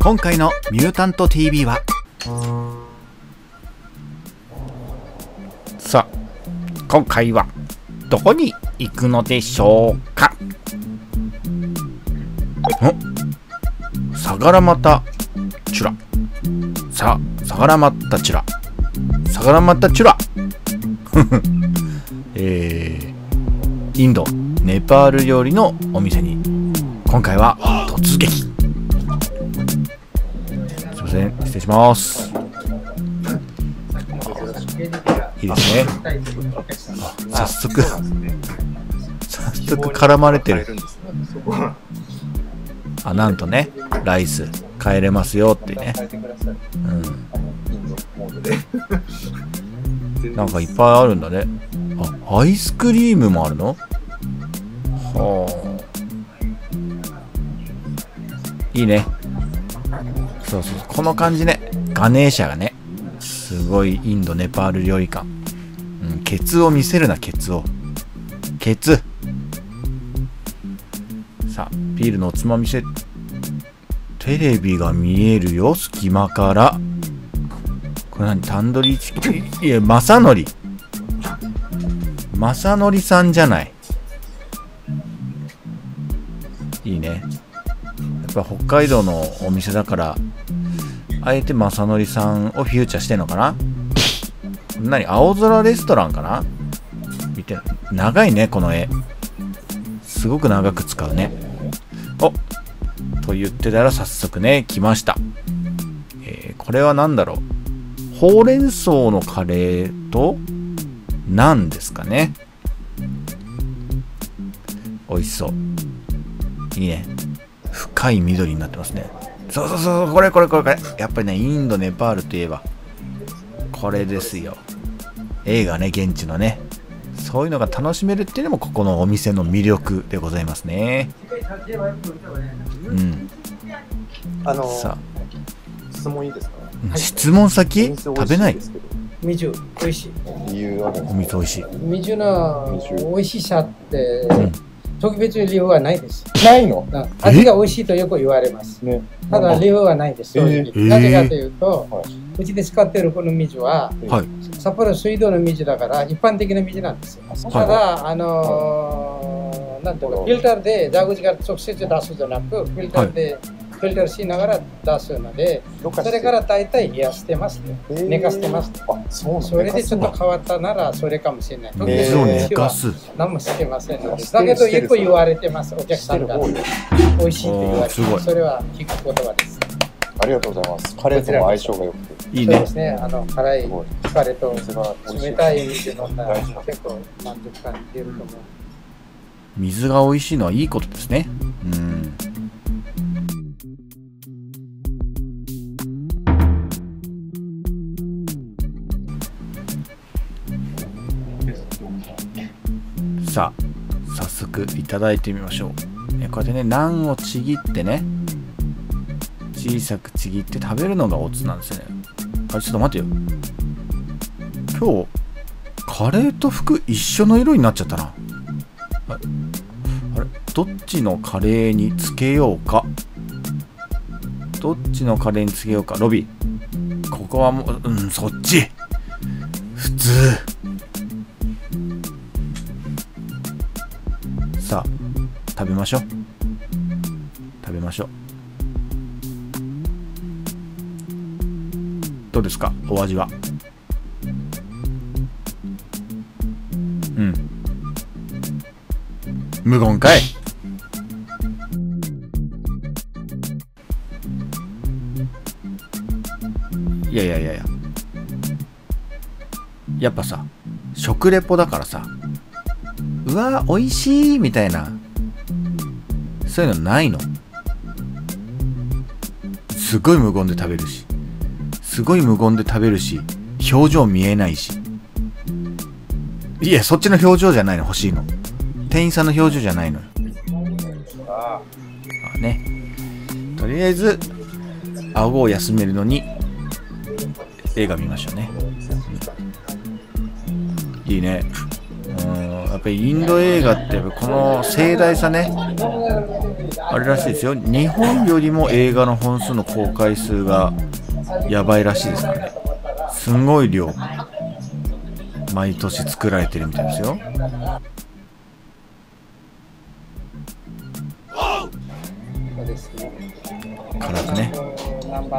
今回のミュータント TV は？さあ今回はどこに行くのでしょうか？お相良又チュラさあ相良又チュラ相良又チュラえー、インドネパール料理のお店に。今回は突撃。礼します。いいですね。早速。早速絡まれてる。あなんとねライス。変えれますよってね。うん。なんかいっぱいあるんだね。あアイスクリームもあるの？はあ。いいね。そうそう。この感じね。ガネーシャがねすごいインドネパール料理感、うん、ケツを見せるなケツを。ケツ。さあビールのおつまみセット。テレビが見えるよ隙間から。これ何？タンドリーチキン？いや正則。正則さんじゃない。いいね。やっぱ北海道のお店だからあえて正則さんをフューチャーしてんのかな？何青空レストランかな？見て長いねこの絵。すごく長く使うね。おと言ってたら早速ね来ました、えー、これは何だろう？ほうれん草のカレーと何ですかね？美味しそう。いいね。深い緑になってますね。そうそうそうこれこれこれこれ。やっぱりねインドネパールといえばこれですよ。映画ね現地のね。そういうのが楽しめるっていうのもここのお店の魅力でございますね。うん。あのさ質問いいですか、質問先？食べない？水美味しい。理由はお水美味しい。水の美味しさって、うん特別理由はないです。ないの？味が美味しいとよく言われます。ね、ただ理由はないです、正直。なぜかというと、うちで使っているこの水は、はい、札幌水道の水だから一般的な水なんですよ。ただ、あのー、なんていうか、フィルターで蛇口から直接出すじゃなく、フィルターで、フィルターしながら出すので、それから大体冷やしてます寝かしてます、あそうそれでちょっと変わったならそれかもしれない。水を寝かす何もしてませんので。だけどよく言われてます、お客さんが。美味しいって言われてそれは聞く言葉です。ありがとうございます。カレーとの相性が良くて。いいね。そうですね。あの辛いカレーと冷たい水飲んだら結構満足感出ると思う。水が美味しいのはいいことですね。あ早速いただいてみましょう。こうやってねナンをちぎってね小さくちぎって食べるのがオツなんですね。あれちょっと待てよ。今日カレーと服一緒の色になっちゃったな。あれどっちのカレーにつけようか。どっちのカレーにつけようか。ロビー。ここはもううんそっち。普通。さあ食べましょう。食べましょう。どうですか？お味は？うん。無言かい。いやいやいやいや。やっぱさ食レポだからさうわ美味しいみたいな。そういうのないの。すごい無言で食べるし。すごい無言で食べるし。表情見えないし。いやそっちの表情じゃないの欲しいの。店員さんの表情じゃないのよ。あね。とりあえず顎を休めるのに映画見ましょうね、うん、いいね。っぱりインド映画ってこの盛大さねあれらしいですよ。日本よりも映画の本数の公開数がやばいらしいですからね。すごい量毎年作られてるみたいですよ。辛くね。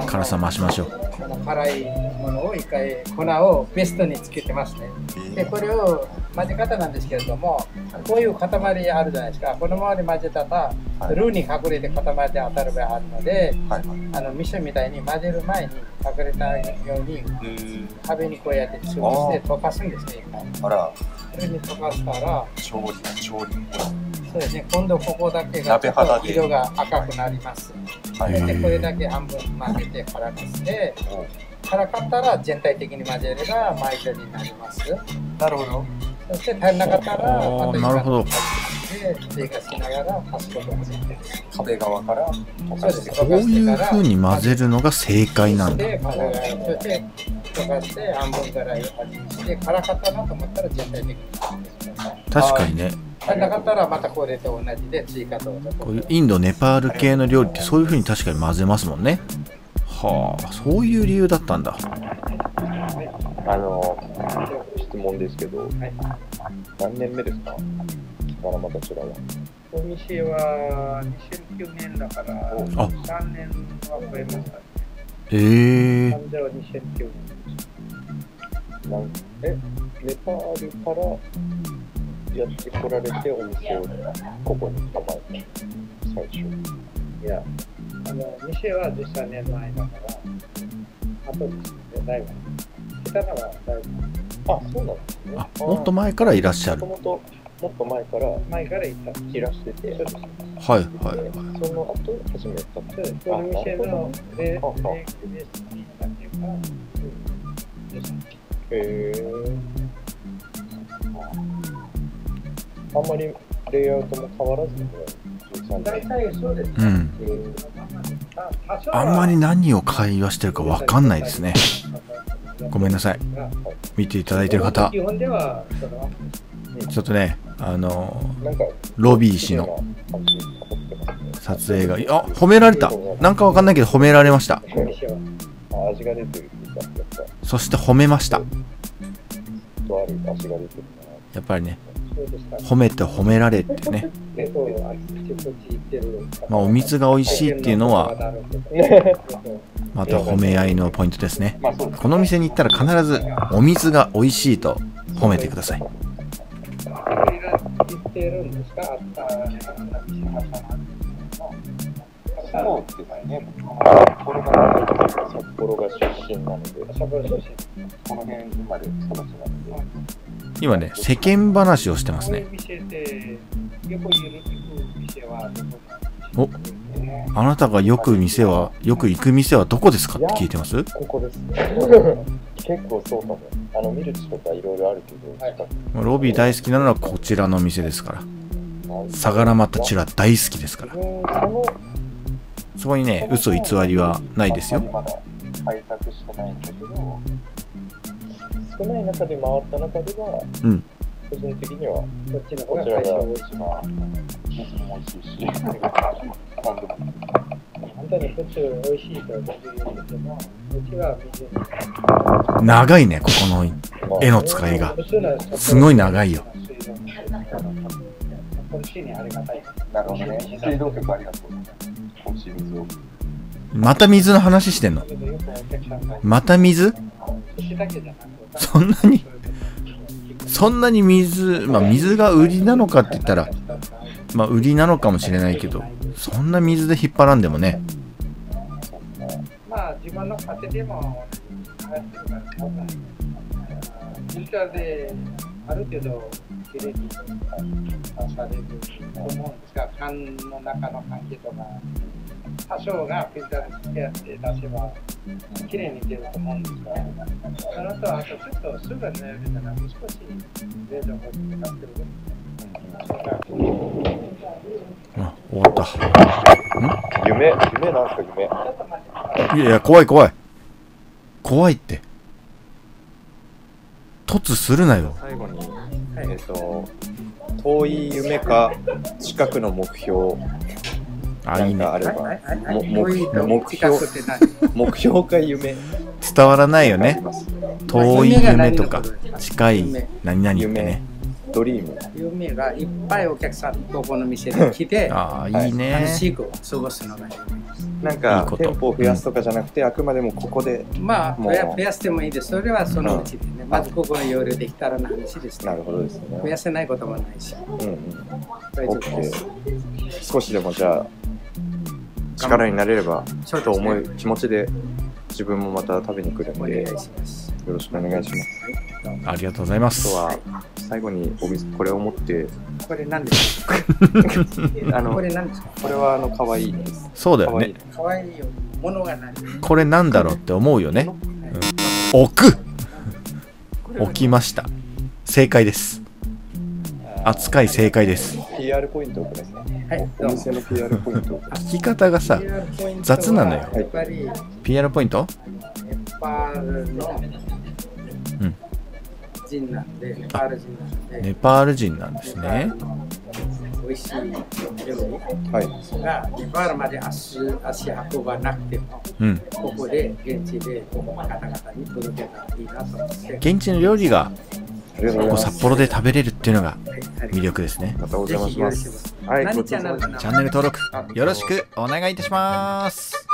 辛さ増しましょう。辛いものを一回粉をベストにつけてますね。でこれを混ぜ方なんですけれどもこういう塊あるじゃないですか。このままで混ぜたら、はい、ルーに隠れて塊で当たる場合あるので、はい、あの味噌みたいに混ぜる前に隠れないように壁にこうやって潰して溶かすんですねあら。それに溶かしたら調理調理。そうですね。今度ここだけが色が赤くなります、はい、でこれだけ半分混ぜてからかして辛かったら全体的に混ぜればマイルドになります。なるほど。そして足りなかったらまたなるほど。追加しながら足すことができる壁側から溶かしてこういうふうに混ぜるのが正解なんだ。そして溶かして半分ぐらい味して辛かったなと思ったら全体的に確かにね。なかったらまたこれと同じで追加とこういうインドネパール系の料理ってそういうふうに確かに混ぜますもんね。はあそういう理由だったんだ。あの質問ですけど、はい、何年目ですか？バラマタチラはお店は2009年だから3年は超えましたね。え。えー、患者は2009年なんえネパールからやってこられてお店をここに構えた最初いやあの店は13年前だから、あとですね、だいぶ。来たのはだいぶ。あ、そうなんですね。あ、もっと前からいらっしゃる。もともと、もっと前から、前からいた。いらしてて。はいはいはい。その後始めた。そうです。この店のレースになっていうか、へえ。あんまりレイアウトも変わらずに大体そうです、うん、あんまり何を会話してるか分かんないですね。ごめんなさい。見ていただいてる方。ちょっとねあのロビー氏の撮影があ褒められた。なんか分かんないけど褒められました そして褒めました。やっぱりね褒めて褒められってね。まあお水が美味しいっていうのは また褒め合いのポイントですね。この店に行ったら必ずお水が美味しいと褒めてください。そうですね。札幌が札幌が出身なので、この辺まで育ちなので。今ね、世間話をしてますね。おあなたがよく店は、よく行く店はどこですかって聞いてます？ここです。結構そうかも。あの、ミルチとかいろいろあるけど、ロビー大好きなのはこちらの店ですから。相良マタチュラ大好きですから。そこにね、嘘偽りはないですよ。開拓してないんだけど、少ない中で回った中では、うん、個人的にはこっちの方がも美味しいし、本当にこっち美味しいと僕言うんですけど、こっちは水長いね、ここの絵の使いが。すごい長いよ。なるほどね。水道局ありがとう。また水の話してんの？また水？そんなに？そんなに水、まあ水が売りなのかって言ったら、まあ売りなのかもしれないけど、そんな水で引っ張らんでもね。まあ自分の家庭でも、フィルターである程度きれいにされると思うんですが、缶の中の関係とか、多少がフィルターで付け合って出せば、きれいに出ると思うんですが、そのと、あとちょっとすぐ寝るじゃなくて、少し冷蔵庫に使ってるあ、終わった。夢、夢なん？すか、夢。いやいや、怖い怖い。怖いって。突するなよ。最後に、えっ、ー、と、遠い夢か近くの目標あいいねあれば。目標。目標か夢。伝わらないよね。遠い夢とか近い何々ってね。ドリーム。夢がいっぱいお客さんとこの店に来てああいいね。楽しく過ごすのがなんか店舗を増やすとかじゃなくて、あくまでもここで。まあ増やしてもいいです。それはそのうちでね、まずここの容量できたらの話です。なるほどですね。増やせないこともないし。うんうん。大丈夫です。少しでもじゃあ力になれればと思う気持ちで自分もまた食べに来るんでよろしくお願いします。ありがとうございます。あとは最後にお水これを持ってこれ何ですか？あのこれ何ですか？これはあの可愛いです。そうだよね。可愛いよ。ものがない。これなんだろうって思うよね。うん、置く置きました。正解です。扱い正解です。PR ポイント置くですね。はい。お店の PR ポイント。聞き方がさ、雑なのよ。はい、PR ポイント？うん。人なんで、ネパール人なんで。ネパール人なんですね。美味しい料理がネパールまで足足運ばなくても、うん、ここで現地でここの方々に届けたらいいなと思って。現地の料理がここ札幌で食べれるっていうのが魅力ですね。またお邪魔します。はい、チャンネル登録よろしくお願いいたします。